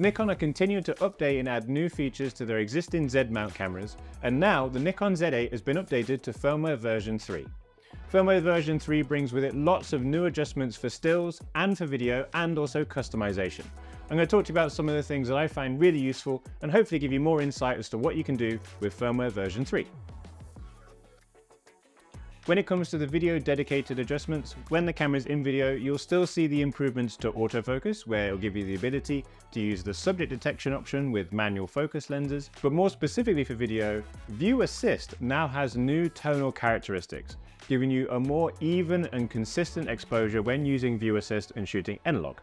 Nikon are continuing to update and add new features to their existing Z-mount cameras, and now the Nikon Z8 has been updated to firmware version 3. Firmware version 3 brings with it lots of new adjustments for stills and for video and also customization. I'm going to talk to you about some of the things that I find really useful and hopefully give you more insight as to what you can do with firmware version 3. When it comes to the video dedicated adjustments, when the camera is in video, you'll still see the improvements to autofocus, where it'll give you the ability to use the subject detection option with manual focus lenses. But more specifically for video, View Assist now has new tonal characteristics, giving you a more even and consistent exposure when using View Assist and shooting N-Log.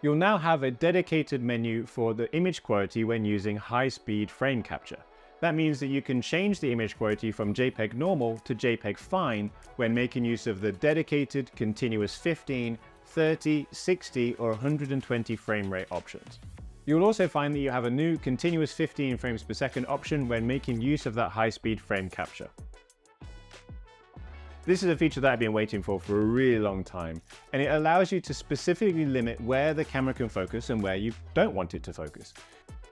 You'll now have a dedicated menu for the image quality when using high-speed frame capture. That means that you can change the image quality from JPEG normal to JPEG fine when making use of the dedicated continuous 15, 30, 60 or 120 frame rate options. You'll also find that you have a new continuous 15 frames per second option when making use of that high speed frame capture. This is a feature that I've been waiting for for a really long time, and it allows you to specifically limit where the camera can focus and where you don't want it to focus.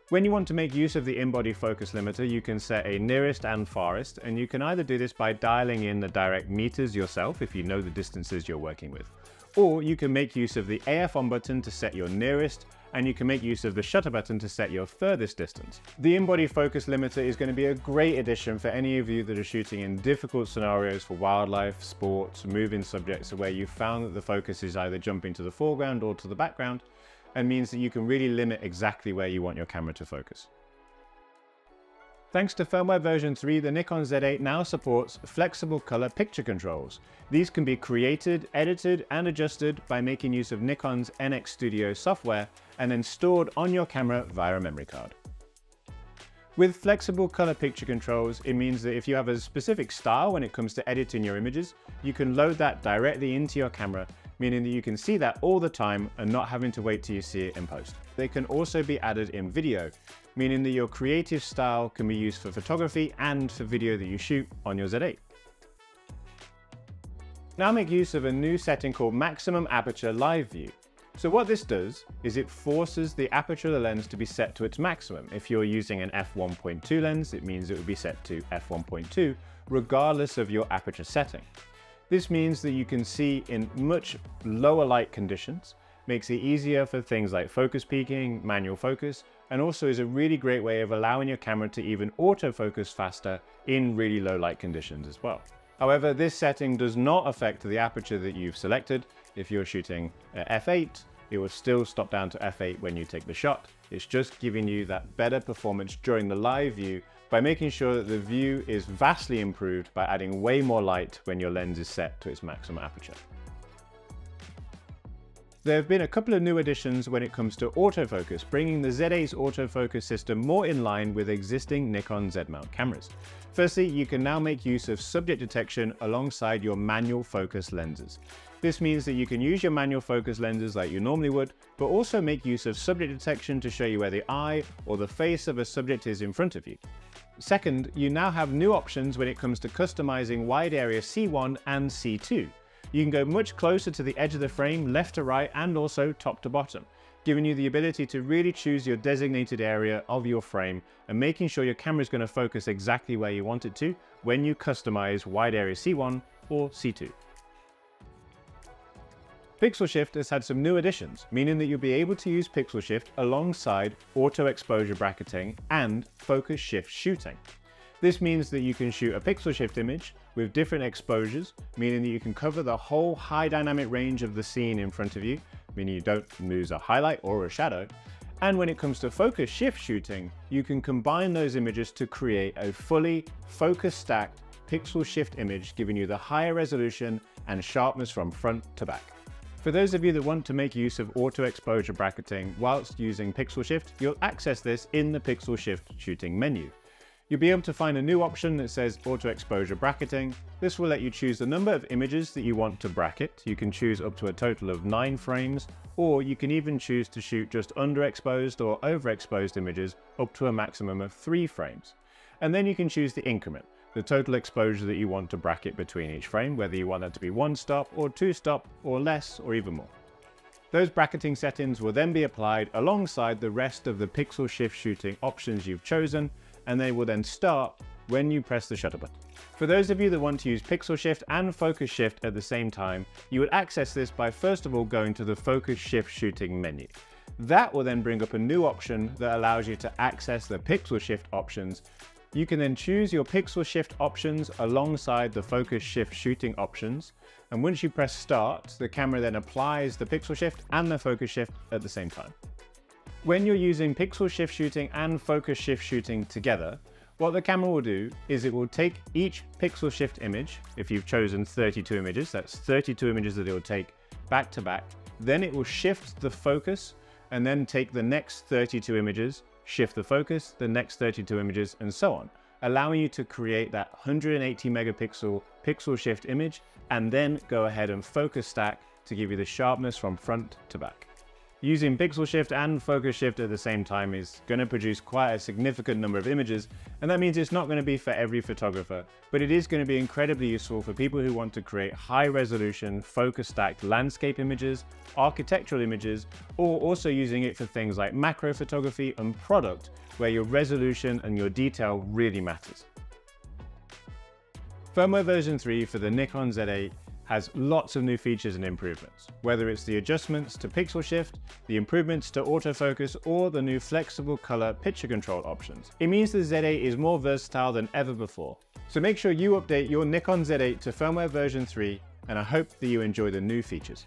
When you want to make use of the in-body focus limiter, you can set a nearest and farthest, and you can either do this by dialing in the direct meters yourself if you know the distances you're working with, or you can make use of the AF on button to set your nearest, and you can make use of the shutter button to set your furthest distance. The in-body focus limiter is going to be a great addition for any of you that are shooting in difficult scenarios for wildlife, sports, moving subjects where you found that the focus is either jumping to the foreground or to the background, and means that you can really limit exactly where you want your camera to focus. Thanks to firmware version 3, the Nikon Z8 now supports flexible color picture controls. These can be created, edited, and adjusted by making use of Nikon's NX Studio software and then stored on your camera via a memory card. With flexible color picture controls, it means that if you have a specific style when it comes to editing your images, you can load that directly into your camera meaning that you can see that all the time and not having to wait till you see it in post. They can also be added in video, meaning that your creative style can be used for photography and for video that you shoot on your Z8. Now make use of a new setting called Maximum Aperture Live View. So what this does is it forces the aperture of the lens to be set to its maximum. If you're using an f1.2 lens, it means it would be set to f1.2 regardless of your aperture setting. This means that you can see in much lower light conditions, makes it easier for things like focus peaking, manual focus, and also is a really great way of allowing your camera to even autofocus faster in really low light conditions as well. However, this setting does not affect the aperture that you've selected. If you're shooting at f8, it will still stop down to f8 when you take the shot. It's just giving you that better performance during the live view by making sure that the view is vastly improved by adding way more light when your lens is set to its maximum aperture. There have been a couple of new additions when it comes to autofocus, bringing the Z8's autofocus system more in line with existing Nikon Z-mount cameras. Firstly, you can now make use of subject detection alongside your manual focus lenses. This means that you can use your manual focus lenses like you normally would, but also make use of subject detection to show you where the eye or the face of a subject is in front of you. Second, you now have new options when it comes to customizing wide area C1 and C2. You can go much closer to the edge of the frame, left to right, and also top to bottom, giving you the ability to really choose your designated area of your frame and making sure your camera is going to focus exactly where you want it to when you customize wide area C1 or C2. Pixel Shift has had some new additions, meaning that you'll be able to use Pixel Shift alongside auto exposure bracketing and focus shift shooting. This means that you can shoot a pixel shift image with different exposures, meaning that you can cover the whole high dynamic range of the scene in front of you, meaning you don't lose a highlight or a shadow. And when it comes to focus shift shooting, you can combine those images to create a fully focus stacked pixel shift image, giving you the higher resolution and sharpness from front to back. For those of you that want to make use of auto exposure bracketing whilst using Pixel Shift, you'll access this in the Pixel Shift shooting menu. You'll be able to find a new option that says auto exposure bracketing. This will let you choose the number of images that you want to bracket. You can choose up to a total of nine frames, or you can even choose to shoot just underexposed or overexposed images up to a maximum of three frames. And then you can choose the increment the total exposure that you want to bracket between each frame, whether you want that to be one stop or two stop or less or even more. Those bracketing settings will then be applied alongside the rest of the pixel shift shooting options you've chosen, and they will then start when you press the shutter button. For those of you that want to use pixel shift and focus shift at the same time, you would access this by first of all going to the focus shift shooting menu. That will then bring up a new option that allows you to access the pixel shift options. You can then choose your pixel shift options alongside the focus shift shooting options. And once you press start, the camera then applies the pixel shift and the focus shift at the same time. When you're using pixel shift shooting and focus shift shooting together, what the camera will do is it will take each pixel shift image, if you've chosen 32 images, that's 32 images that it will take back to back, then it will shift the focus and then take the next 32 images, shift the focus, the next 32 images, and so on, allowing you to create that 180 megapixel pixel shift image and then go ahead and focus stack to give you the sharpness from front to back. Using pixel shift and focus shift at the same time is going to produce quite a significant number of images, and that means it's not going to be for every photographer, but it is going to be incredibly useful for people who want to create high resolution, focus stacked landscape images, architectural images, or also using it for things like macro photography and product, where your resolution and your detail really matters. Firmware version 3 for the Nikon Z8 has lots of new features and improvements, whether it's the adjustments to pixel shift, the improvements to autofocus, or the new flexible color picture control options. It means the Z8 is more versatile than ever before. So make sure you update your Nikon Z8 to firmware version 3, and I hope that you enjoy the new features.